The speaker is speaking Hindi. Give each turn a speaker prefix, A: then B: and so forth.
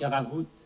A: Unter sicherer